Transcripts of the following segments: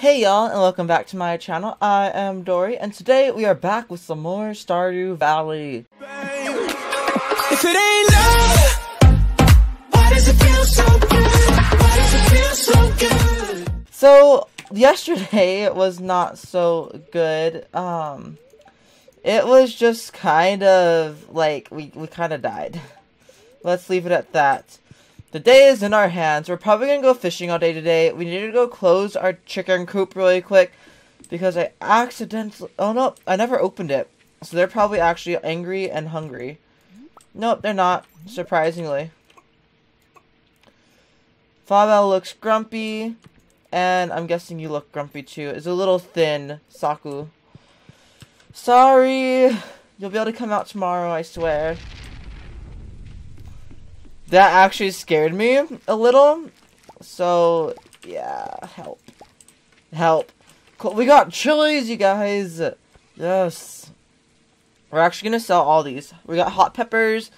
Hey y'all, and welcome back to my channel. I am Dory, and today we are back with some more Stardew Valley. If it ain't love, why does it feel so good? Why does it feel so good? So, yesterday was not so good. Um, it was just kind of like we, we kind of died. Let's leave it at that. The day is in our hands. We're probably gonna go fishing all day today. We need to go close our chicken coop really quick because I accidentally. Oh no, I never opened it. So they're probably actually angry and hungry. Nope, they're not. Surprisingly. Fabel looks grumpy, and I'm guessing you look grumpy too. Is a little thin, Saku. Sorry. You'll be able to come out tomorrow, I swear. That actually scared me a little. So, yeah, help. Help. Cool. We got chilies, you guys. Yes. We're actually going to sell all these. We got hot peppers.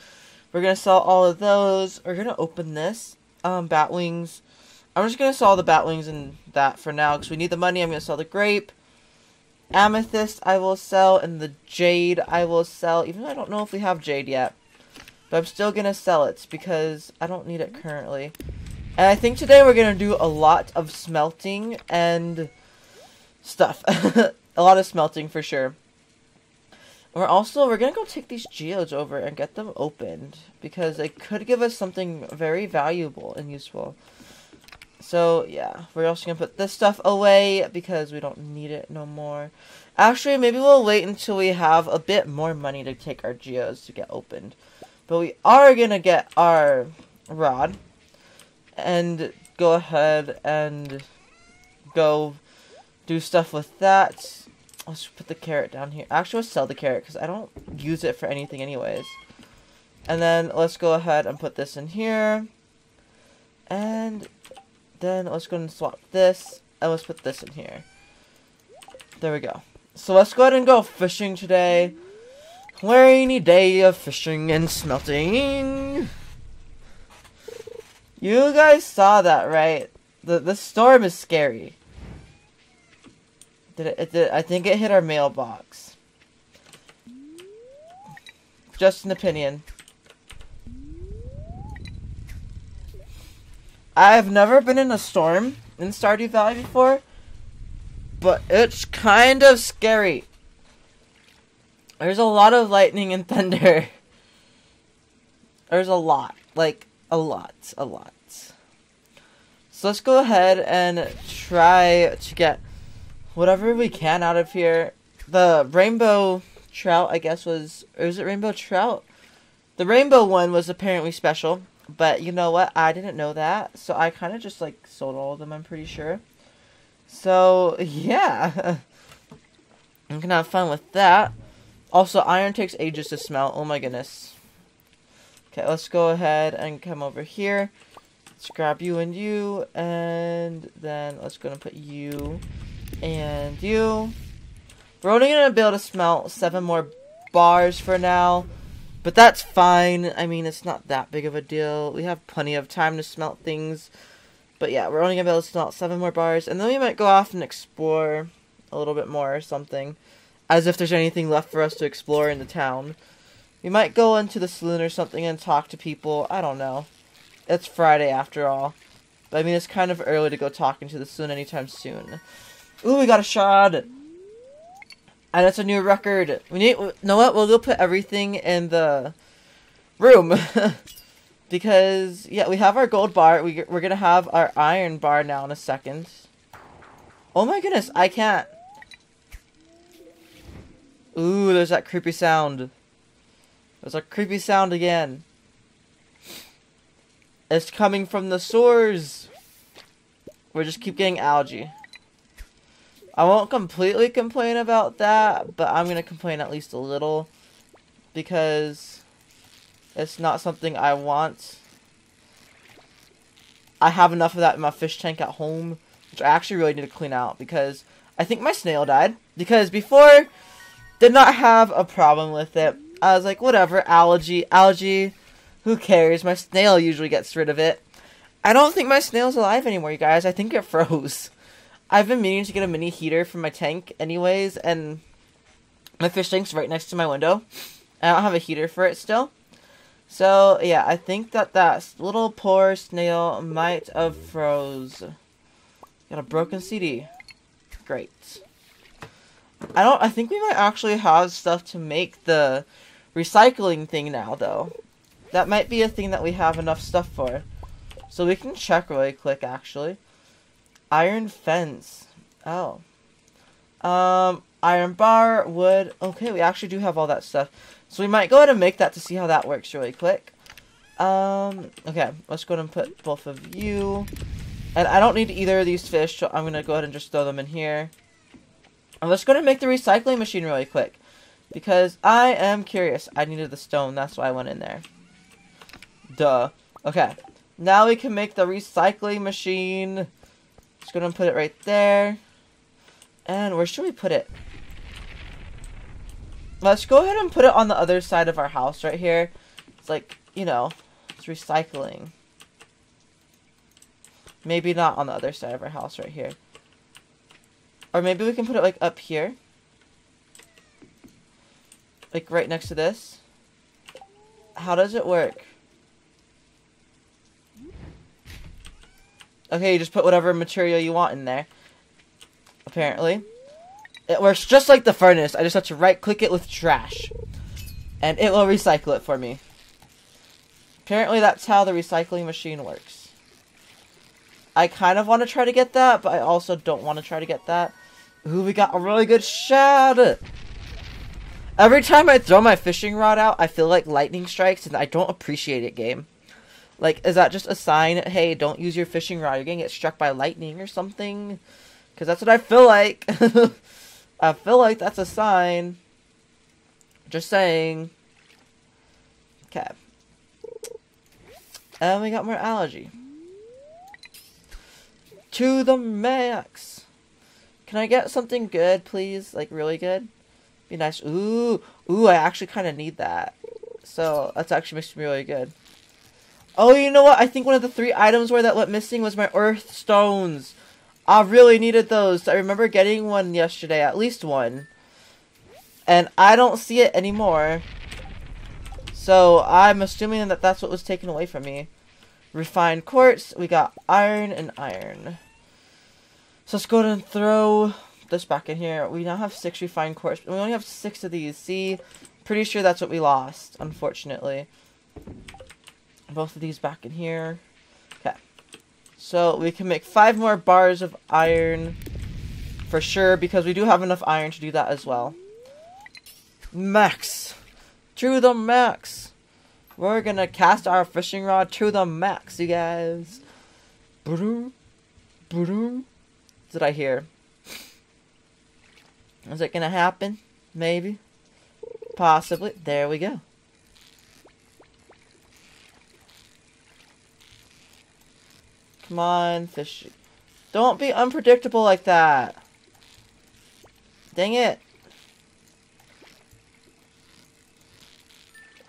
We're going to sell all of those. We're going to open this. Um, bat wings. I'm just going to sell the bat wings and that for now because we need the money. I'm going to sell the grape. Amethyst I will sell and the jade I will sell. Even though I don't know if we have jade yet. But I'm still going to sell it because I don't need it currently. And I think today we're going to do a lot of smelting and stuff. a lot of smelting for sure. We're also, we're going to go take these geodes over and get them opened. Because they could give us something very valuable and useful. So, yeah. We're also going to put this stuff away because we don't need it no more. Actually, maybe we'll wait until we have a bit more money to take our geodes to get opened. But we are going to get our rod and go ahead and go do stuff with that. Let's put the carrot down here. Actually, let's sell the carrot because I don't use it for anything anyways. And then let's go ahead and put this in here. And then let's go and swap this. And let's put this in here. There we go. So let's go ahead and go fishing today. Rainy day of fishing and smelting. You guys saw that, right? The the storm is scary. Did it, it did, I think it hit our mailbox. Just an opinion. I've never been in a storm in Stardew Valley before, but it's kind of scary. There's a lot of lightning and thunder. There's a lot. Like, a lot. A lot. So let's go ahead and try to get whatever we can out of here. The rainbow trout, I guess, was... Or was it rainbow trout? The rainbow one was apparently special. But you know what? I didn't know that. So I kind of just, like, sold all of them, I'm pretty sure. So, yeah. I'm gonna have fun with that. Also, iron takes ages to smelt. Oh my goodness. Okay, let's go ahead and come over here. Let's grab you and you, and then let's go and put you and you. We're only going to be able to smelt seven more bars for now, but that's fine. I mean, it's not that big of a deal. We have plenty of time to smelt things. But yeah, we're only going to be able to smelt seven more bars, and then we might go off and explore a little bit more or something as if there's anything left for us to explore in the town. We might go into the saloon or something and talk to people. I don't know. It's Friday after all. But I mean, it's kind of early to go talking to the saloon anytime soon. Ooh, we got a shard! And it's a new record. We need, you know what? We'll go put everything in the room. because, yeah, we have our gold bar. We, we're gonna have our iron bar now in a second. Oh my goodness, I can't. Ooh, there's that creepy sound. There's a creepy sound again. It's coming from the sewers. We just keep getting algae. I won't completely complain about that, but I'm going to complain at least a little. Because it's not something I want. I have enough of that in my fish tank at home, which I actually really need to clean out because I think my snail died. Because before did not have a problem with it. I was like, whatever, algae, algae, who cares? My snail usually gets rid of it. I don't think my snail's alive anymore, you guys. I think it froze. I've been meaning to get a mini heater for my tank anyways, and my fish tank's right next to my window. I don't have a heater for it still. So, yeah, I think that that little poor snail might have froze. Got a broken CD. Great. I don't, I think we might actually have stuff to make the recycling thing now, though. That might be a thing that we have enough stuff for. So we can check really quick, actually. Iron fence. Oh. Um, iron bar, wood. Okay, we actually do have all that stuff. So we might go ahead and make that to see how that works really quick. Um, okay, let's go ahead and put both of you. And I don't need either of these fish, so I'm going to go ahead and just throw them in here. And let's go ahead and make the recycling machine really quick. Because I am curious. I needed the stone, that's why I went in there. Duh. Okay. Now we can make the recycling machine. Just gonna put it right there. And where should we put it? Let's go ahead and put it on the other side of our house right here. It's like, you know, it's recycling. Maybe not on the other side of our house right here. Or maybe we can put it like up here. Like right next to this. How does it work? Okay, you just put whatever material you want in there. Apparently. It works just like the furnace. I just have to right click it with trash. And it will recycle it for me. Apparently that's how the recycling machine works. I kind of want to try to get that, but I also don't want to try to get that. Ooh, we got a really good shot! Every time I throw my fishing rod out, I feel like lightning strikes, and I don't appreciate it, game. Like, is that just a sign, hey, don't use your fishing rod, you're gonna get struck by lightning or something? Because that's what I feel like. I feel like that's a sign. Just saying. Okay. And we got more algae. To the max. Can I get something good, please? Like, really good? Be nice. Ooh. Ooh, I actually kind of need that. So, that's actually makes me really good. Oh, you know what? I think one of the three items where that went missing was my earth stones. I really needed those. I remember getting one yesterday, at least one. And I don't see it anymore. So I'm assuming that that's what was taken away from me. Refined quartz. We got iron and iron. So let's go ahead and throw this back in here. We now have six refined quartz. We only have six of these. See? Pretty sure that's what we lost, unfortunately both of these back in here. Okay. So we can make five more bars of iron for sure because we do have enough iron to do that as well. Max. To the max. We're gonna cast our fishing rod to the max, you guys. Boom. Boom. Did I hear? Is it gonna happen? Maybe. Possibly. There we go. Come on, fish. Don't be unpredictable like that. Dang it.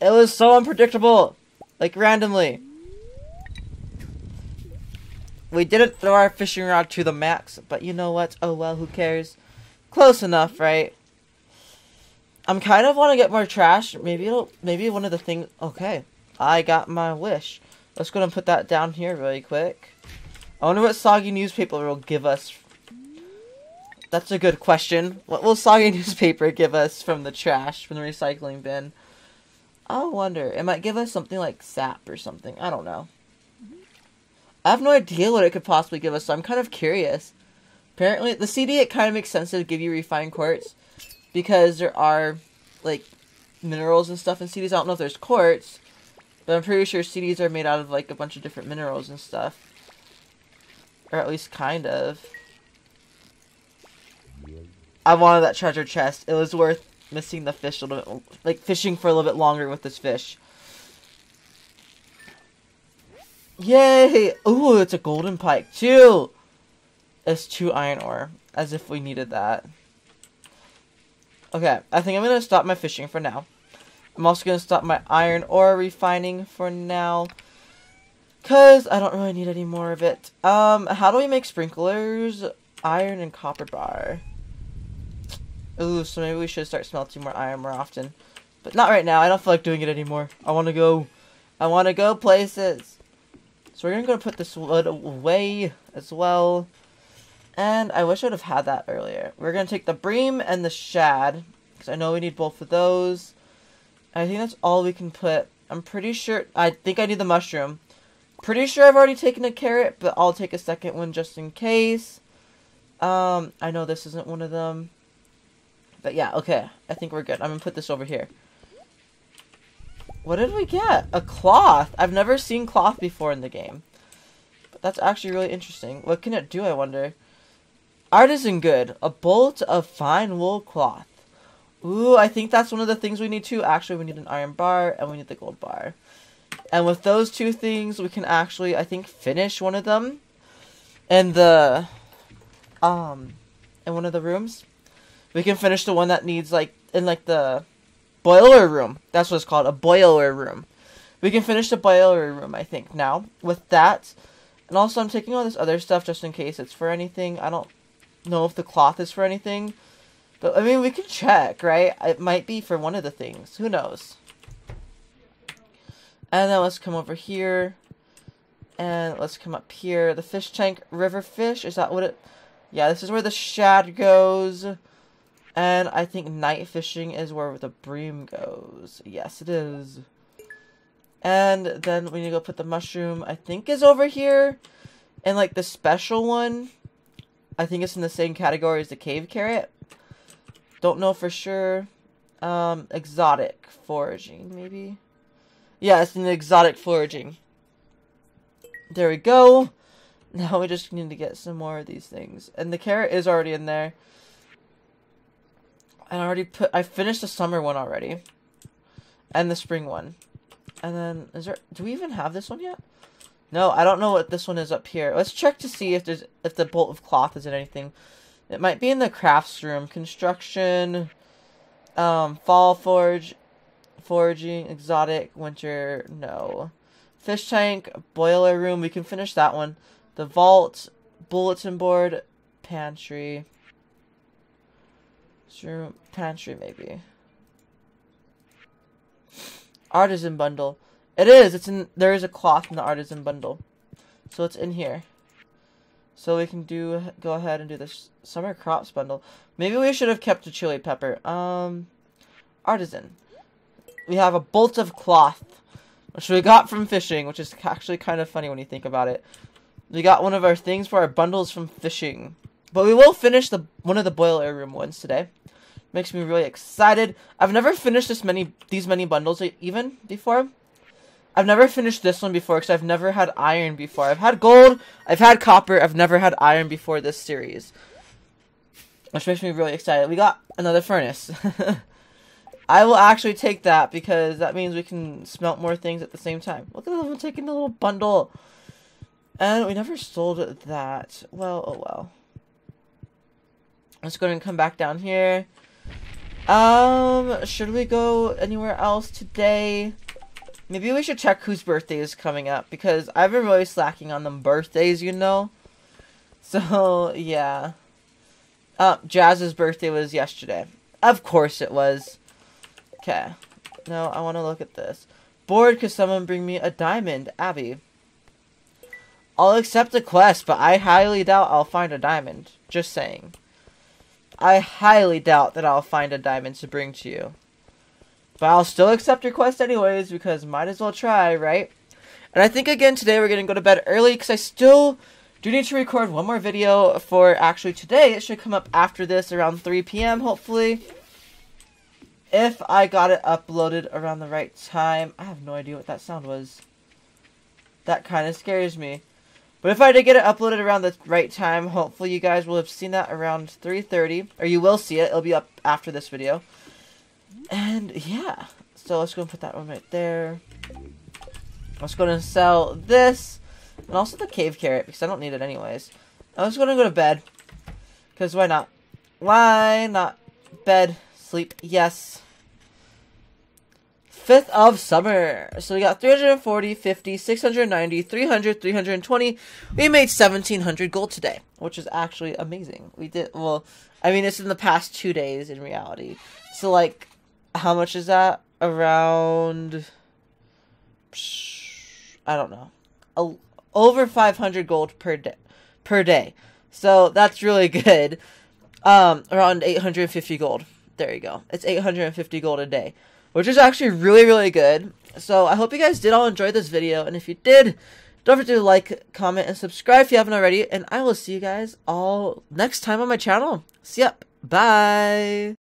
It was so unpredictable. Like, randomly. We didn't throw our fishing rod to the max, but you know what? Oh well, who cares? Close enough, right? I'm kind of want to get more trash. Maybe it'll, maybe one of the things, okay. I got my wish. Let's go and put that down here really quick. I wonder what soggy newspaper will give us. That's a good question. What will soggy newspaper give us from the trash, from the recycling bin? I wonder. It might give us something like sap or something. I don't know. I have no idea what it could possibly give us, so I'm kind of curious. Apparently, the CD, it kind of makes sense to give you refined quartz. Because there are, like, minerals and stuff in CDs. I don't know if there's quartz. But I'm pretty sure CDs are made out of, like, a bunch of different minerals and stuff. Or at least kind of. I wanted that treasure chest. It was worth missing the fish a little bit, like fishing for a little bit longer with this fish. Yay! Ooh, it's a golden pike too. It's two iron ore, as if we needed that. Okay, I think I'm gonna stop my fishing for now. I'm also gonna stop my iron ore refining for now. Because I don't really need any more of it. Um, how do we make sprinklers? iron and copper bar. Ooh, so maybe we should start smelting more iron more often. But not right now. I don't feel like doing it anymore. I want to go. I want to go places. So we're going to put this wood away as well. And I wish I would have had that earlier. We're going to take the bream and the shad. Because I know we need both of those. I think that's all we can put. I'm pretty sure. I think I need the mushroom. Pretty sure I've already taken a carrot. But I'll take a second one just in case. Um, I know this isn't one of them. But yeah, okay. I think we're good. I'm going to put this over here. What did we get? A cloth. I've never seen cloth before in the game. But that's actually really interesting. What can it do, I wonder? Artisan good. A bolt of fine wool cloth. Ooh, I think that's one of the things we need too. Actually, we need an iron bar and we need the gold bar. And with those two things, we can actually, I think, finish one of them. And the, um, in one of the rooms. We can finish the one that needs, like, in, like, the boiler room. That's what it's called, a boiler room. We can finish the boiler room, I think, now. With that, and also I'm taking all this other stuff just in case it's for anything. I don't know if the cloth is for anything. But, I mean, we can check, right? It might be for one of the things. Who knows? And then let's come over here. And let's come up here. The fish tank, river fish. Is that what it... Yeah, this is where the shad goes. And I think night fishing is where the bream goes. Yes, it is. And then we need to go put the mushroom, I think is over here. And like the special one, I think it's in the same category as the cave carrot. Don't know for sure. Um, exotic foraging, maybe? Yeah, it's in the exotic foraging. There we go. Now we just need to get some more of these things. And the carrot is already in there. And I already put, I finished the summer one already. And the spring one. And then, is there, do we even have this one yet? No, I don't know what this one is up here. Let's check to see if there's, if the bolt of cloth is in anything. It might be in the crafts room. Construction, um, fall forge, foraging, exotic, winter, no. Fish tank, boiler room, we can finish that one. The vault, bulletin board, pantry. Room, pantry, maybe. Artisan bundle. It is. It's in. There is a cloth in the artisan bundle, so it's in here. So we can do go ahead and do this summer crops bundle. Maybe we should have kept a chili pepper. Um, artisan. We have a bolt of cloth, which we got from fishing, which is actually kind of funny when you think about it. We got one of our things for our bundles from fishing. But we will finish the one of the boiler room ones today. Makes me really excited. I've never finished this many these many bundles even before. I've never finished this one before because I've never had iron before. I've had gold, I've had copper, I've never had iron before this series. Which makes me really excited. We got another furnace. I will actually take that because that means we can smelt more things at the same time. Look at them taking the little bundle. And we never sold that. Well, oh well. Let's go and come back down here. Um, should we go anywhere else today? Maybe we should check whose birthday is coming up because I've been really slacking on them birthdays, you know. So yeah. Uh, Jas's birthday was yesterday. Of course it was. Okay. No, I want to look at this. Bored because someone bring me a diamond, Abby. I'll accept a quest, but I highly doubt I'll find a diamond. Just saying. I highly doubt that I'll find a diamond to bring to you. But I'll still accept your quest anyways, because might as well try, right? And I think again today we're going to go to bed early, because I still do need to record one more video for actually today. It should come up after this around 3 p.m. hopefully. If I got it uploaded around the right time. I have no idea what that sound was. That kind of scares me. But if I did get it uploaded around the right time, hopefully you guys will have seen that around 3.30. Or you will see it. It'll be up after this video. And yeah. So let's go and put that one right there. Let's go and sell this. And also the cave carrot, because I don't need it anyways. I'm just going to go to bed. Because why not? Why not? Bed. Sleep. Yes. 5th of summer. So we got 340, 50, 690, 300, 320. We made 1700 gold today, which is actually amazing. We did, well, I mean, it's in the past two days in reality. So, like, how much is that? Around, I don't know, a, over 500 gold per day. Per day. So that's really good. Um, around 850 gold. There you go. It's 850 gold a day, which is actually really, really good. So I hope you guys did all enjoy this video, and if you did, don't forget to like, comment, and subscribe if you haven't already, and I will see you guys all next time on my channel. See ya. Bye.